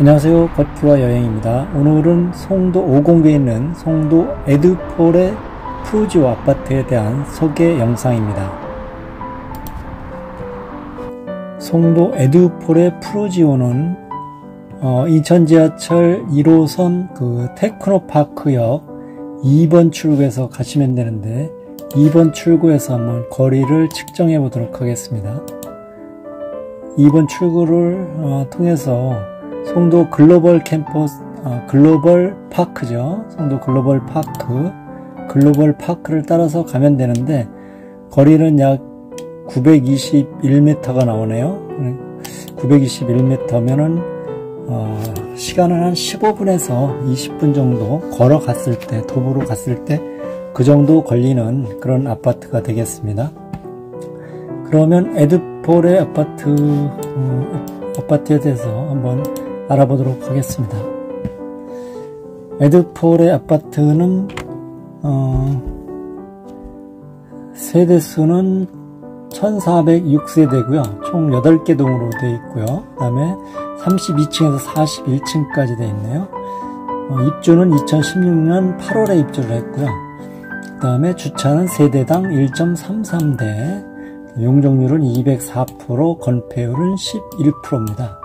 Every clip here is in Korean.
안녕하세요. 걷기와 여행입니다. 오늘은 송도 오공구에 있는 송도 에드폴의 프루지오 아파트에 대한 소개 영상입니다. 송도 에드폴의 프루지오는 어, 인천 지하철 1호선 그 테크노파크역 2번 출구에서 가시면 되는데 2번 출구에서 한번 거리를 측정해 보도록 하겠습니다. 2번 출구를 어, 통해서 송도 글로벌 캠퍼스, 아, 글로벌 파크죠. 송도 글로벌 파크, 글로벌 파크를 따라서 가면 되는데, 거리는 약 921m가 나오네요. 921m면은, 어, 시간은 한 15분에서 20분 정도 걸어갔을 때, 도보로 갔을 때, 그 정도 걸리는 그런 아파트가 되겠습니다. 그러면 에드폴의 아파트, 어, 아파트에 대해서 한번 알아보도록 하겠습니다. 에드폴의 아파트는 어, 세대수는 1406세대고요. 총 8개 동으로 되어 있고요. 그 다음에 32층에서 41층까지 되어 있네요. 어, 입주는 2016년 8월에 입주를 했고요. 그 다음에 주차는 세대당 1.33대, 용적률은 204%, 건폐율은 11%입니다.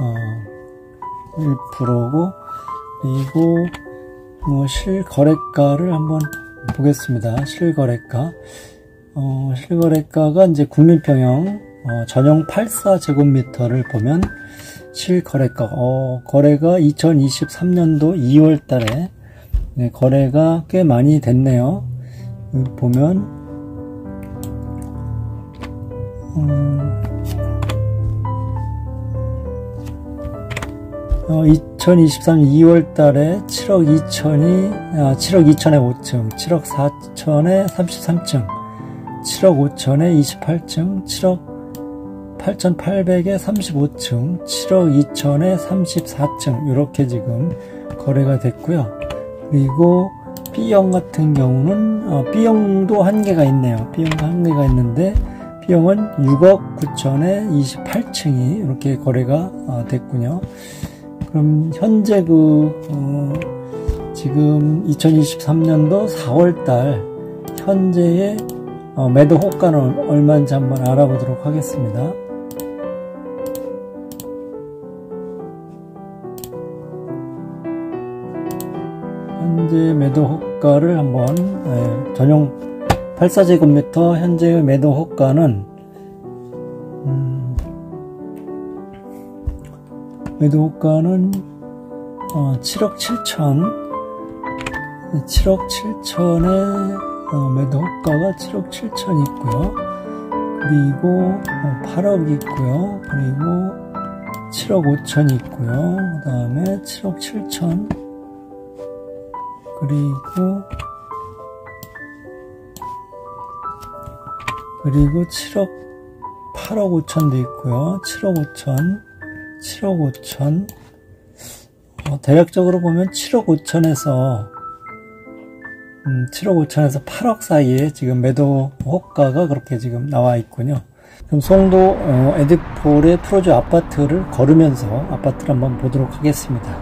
어, 1%고 그리고 뭐 실거래가를 한번 보겠습니다. 실거래가 어, 실거래가가 이제 국민평형 어, 전용 84제곱미터를 보면 실거래가 어, 거래가 2023년도 2월 달에 네, 거래가 꽤 많이 됐네요. 보면 음, 2023년 2월 달에 7억 2천이, 아, 7억 2천에 5층, 7억 4천에 33층, 7억 5천에 28층, 7억 8,800에 35층, 7억 2천에 34층, 이렇게 지금 거래가 됐고요. 그리고 B형 같은 경우는, 어, B형도 한 개가 있네요. B형도 한 개가 있는데, B형은 6억 9천에 28층이 이렇게 거래가 어, 됐군요. 그럼 현재 그 어, 지금 2023년도 4월달 현재의 어, 매도 호가는 얼마인지 한번 알아보도록 하겠습니다. 현재 매도 호가를 한번 예, 전용 84제곱미터 현재의 매도 호가는 매도 호가는 어, 7억 7천. 7억 7천에 어, 매도 호가가 7억 7천 있고요. 그리고 어, 8억 있고요. 그리고 7억 5천 있고요. 그 다음에 7억 7천. 그리고 그리고 7억 8억 5천도 있고요. 7억 5천 7억 5천 어, 대략적으로 보면 7억 5천에서 음, 7억 5천에서 8억 사이에 지금 매도 호가가 그렇게 지금 나와 있군요. 그럼 송도 어, 에듀포레 푸르지오 아파트를 걸으면서 아파트를 한번 보도록 하겠습니다.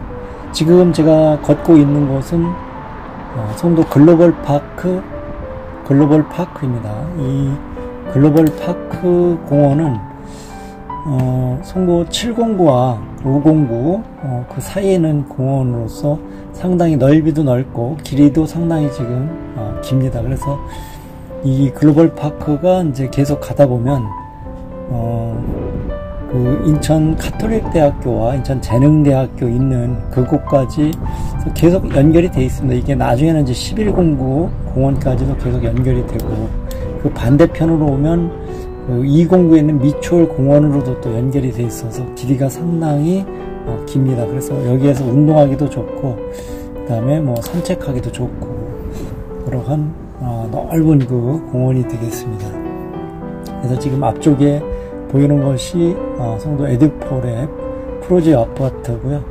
지금 제가 걷고 있는 곳은 어, 송도 글로벌 파크 글로벌 파크입니다. 이 글로벌 파크 공원은 어, 송도 7공구와 5공구, 어, 그 사이에는 공원으로서 상당히 넓이도 넓고 길이도 상당히 지금 어, 깁니다. 그래서 이 글로벌 파크가 이제 계속 가다 보면 어, 그 인천 카톨릭 대학교와 인천 재능대학교 있는 그곳까지 계속 연결이 돼 있습니다. 이게 나중에는 이제 1109 공원까지도 계속 연결이 되고 그 반대편으로 오면 그 209에 있는 미추홀 공원으로도 또 연결이 돼 있어서 길이가 상당히 어, 깁니다. 그래서 여기에서 운동하기도 좋고 그 다음에 뭐 산책하기도 좋고 그러한 어, 넓은 그 공원이 되겠습니다. 그래서 지금 앞쪽에 보이는 것이 어, 성도 에드폴의 프로제 아파트고요.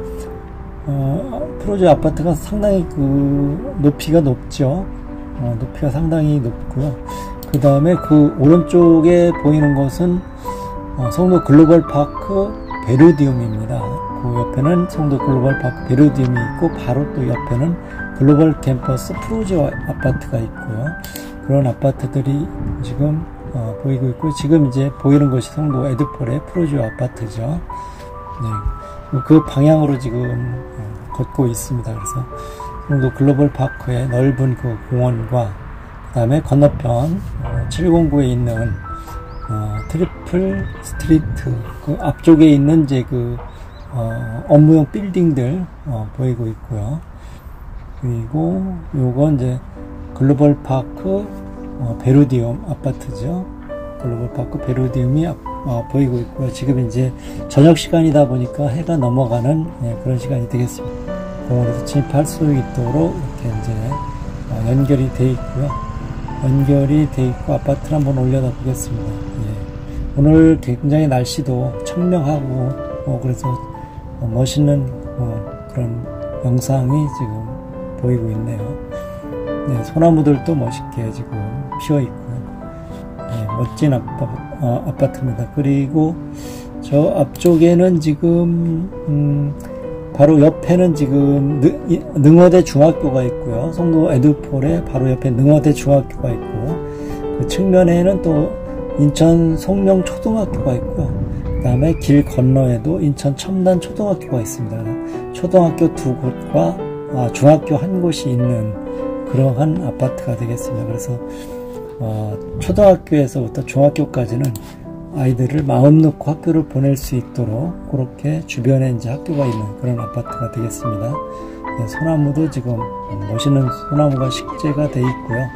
어, 프로제 아파트가 상당히 그 높이가 높죠. 어, 높이가 상당히 높고요. 그 다음에 그 오른쪽에 보이는 것은 어, 성도 글로벌 파크 베르디움입니다. 있고 옆에는 송도 글로벌 파크 베르디움이 있고 바로 또 옆에는 글로벌 캠퍼스 푸르지오 아파트가 있고요. 그런 아파트들이 지금 어, 보이고 있고 지금 이제 보이는 것이 송도 에듀포레 푸르지오 아파트죠. 네. 그 방향으로 지금 어, 걷고 있습니다. 그래서 송도 글로벌 파크의 넓은 그 공원과 그 다음에 건너편 어, 7공구에 있는 어, 트리플 스트리트 그 앞쪽에 있는 이제 그 어, 업무용 빌딩들 어, 보이고 있고요. 그리고 요건 이제 글로벌 파크 어, 베르디움 아파트죠. 글로벌 파크 베르디움이 어, 보이고 있고요. 지금 이제 저녁 시간이다 보니까 해가 넘어가는 예, 그런 시간이 되겠습니다. 공원에서 진입할 수 있도록 이렇게 이제 어, 연결이 되어 있고요. 연결이 되어 있고 아파트를 한번 올려다 보겠습니다. 예. 오늘 굉장히 날씨도 청명하고 어, 그래서 멋있는 어, 그런 영상이 지금 보이고 있네요. 네, 소나무들도 멋있게 지금 피어 있고요. 네, 멋진 아파, 어, 아파트입니다. 그리고 저 앞쪽에는 지금 음, 바로 옆에는 지금 능어대 중학교가 있고요. 송도 에드폴에 바로 옆에 능어대 중학교가 있고 그 측면에는 또 인천 송명 초등학교가 있고요. 그 다음에 길 건너에도 인천 첨단 초등학교가 있습니다. 초등학교 두 곳과 아, 중학교 한 곳이 있는 그러한 아파트가 되겠습니다. 그래서 어, 초등학교에서부터 중학교까지는 아이들을 마음 놓고 학교를 보낼 수 있도록 그렇게 주변에 이제 학교가 있는 그런 아파트가 되겠습니다. 네, 소나무도 지금 멋있는 소나무가 식재가 돼 있고요.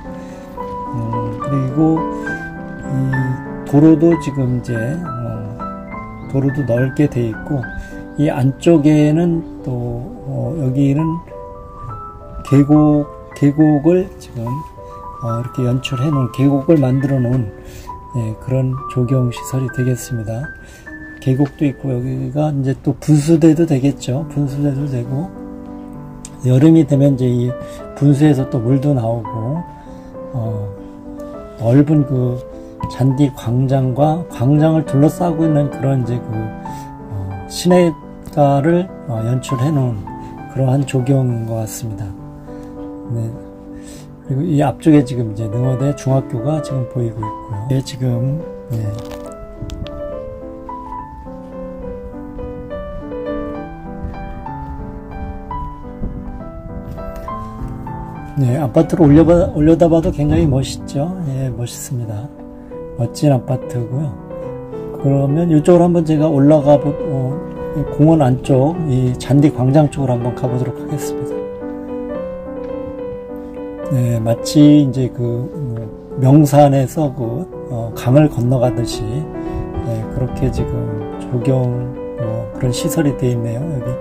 음, 그리고 이 도로도 지금 이제 어, 도로도 넓게 돼 있고 이 안쪽에는 또 어, 여기는 계곡 계곡을 지금 어, 이렇게 연출해 놓은 계곡을 만들어 놓은 예, 그런 조경 시설이 되겠습니다. 계곡도 있고 여기가 이제 또 분수대도 되겠죠. 분수대도 되고 여름이 되면 이제 이 분수에서 또 물도 나오고 어, 넓은 그 잔디 광장과 광장을 둘러싸고 있는 그런 이제 그 어, 시내가를 어, 연출해 놓은 그러한 조경인 것 같습니다. 네. 그리고 이 앞쪽에 지금 이제 능어대 중학교가 지금 보이고 있고요. 네, 지금 네. 네, 아파트를 올려봐, 올려다봐도 굉장히 멋있죠. 예, 멋있습니다. 멋진 아파트고요. 그러면 이쪽으로 한번 제가 올라가 보, 어, 공원 안쪽, 이 잔디 광장 쪽으로 한번 가보도록 하겠습니다. 네, 마치 이제 그뭐 명산에서 그 어, 강을 건너가듯이 네, 그렇게 지금 조경 뭐 그런 시설이 되어 있네요. 여기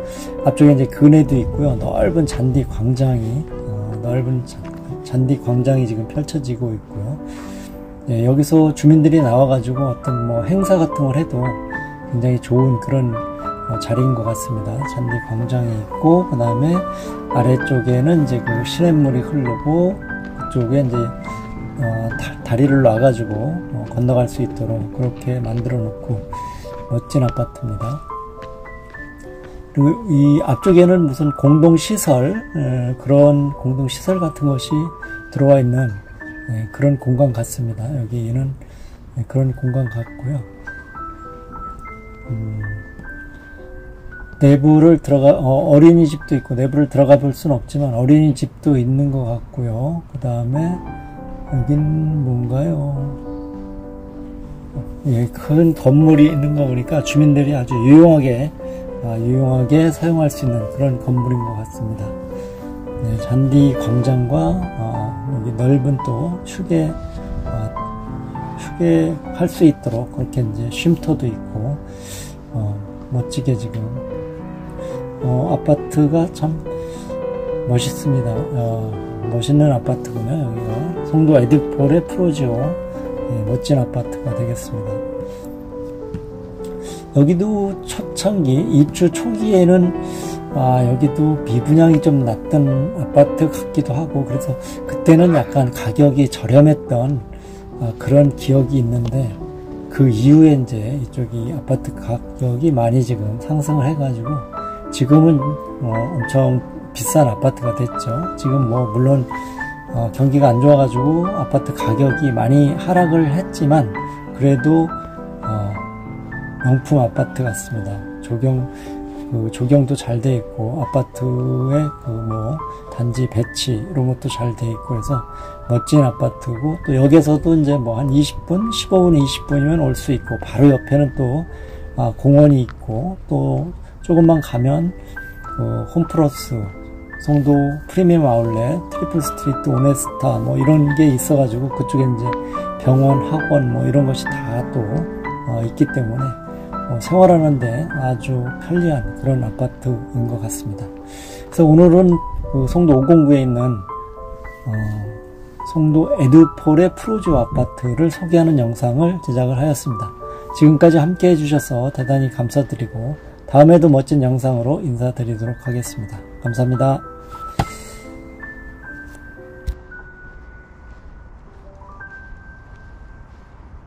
앞쪽에 이제 그네도 있고요. 넓은 잔디 광장이 어, 넓은 잔디 광장이 지금 펼쳐지고 있고요. 네, 여기서 주민들이 나와가지고 어떤 뭐 행사 같은 걸 해도 굉장히 좋은 그런 어, 자리인 것 같습니다. 잔디 광장이 있고 그 다음에 아래쪽에는 이제 그 시냇물이 흐르고 그쪽에 이제 어, 다, 리를 놔가지고 어, 건너갈 수 있도록 그렇게 만들어 놓고 멋진 아파트입니다. 그리고 이 앞쪽에는 무슨 공동시설 에, 그런 공동시설 같은 것이 들어와 있는 에, 그런 공간 같습니다. 여기는 그런 공간 같고요. 음, 내부를 들어가 어, 린이집도 있고 내부를 들어가 볼 수는 없지만 어린이집도 있는 것 같고요. 그 다음에 여긴 뭔가요? 예, 큰 건물이 있는 거 보니까 주민들이 아주 유용하게 아, 유용하게 사용할 수 있는 그런 건물인 것 같습니다. 네, 잔디 광장과 아, 여기 넓은 또 휴게 아, 휴게할 수 있도록 그렇게 이제 쉼터도 있고 어, 멋지게 지금 어, 아파트가 참 멋있습니다. 어, 멋있는 아파트군요. 여기가 송도 에드폴의 프로지오 예, 멋진 아파트가 되겠습니다. 여기도 초창기 입주 초기에는 아 여기도 미분양이 좀 났던 아파트 같기도 하고 그래서 그때는 약간 가격이 저렴했던 아, 그런 기억이 있는데 그 이후에 이제 이쪽이 아파트 가격이 많이 지금 상승을 해가지고 지금은 어, 엄청 비싼 아파트가 됐죠. 지금 뭐 물론 어, 경기가 안 좋아가지고 아파트 가격이 많이 하락을 했지만 그래도 어, 명품 아파트 같습니다. 조경 그 조경도 잘 돼 있고 아파트의 그 뭐 단지 배치 이런 것도 잘 돼 있고 그래서 멋진 아파트고 또 여기서도 이제 뭐 한 20분, 15분, 20분이면 올 수 있고 바로 옆에는 또 아, 공원이 있고 또 조금만 가면 그 홈플러스 송도 프리미엄 아울렛, 트리플 스트리트, 오네스타 뭐 이런 게 있어가지고 그쪽에 이제 병원, 학원 뭐 이런 것이 다 또 어, 있기 때문에 어, 생활하는데 아주 편리한 그런 아파트인 것 같습니다. 그래서 오늘은 그 송도 5공구에 있는 어, 송도 에듀포레 푸르지오 아파트를 소개하는 영상을 제작을 하였습니다. 지금까지 함께 해주셔서 대단히 감사드리고 다음에도 멋진 영상으로 인사드리도록 하겠습니다. 감사합니다.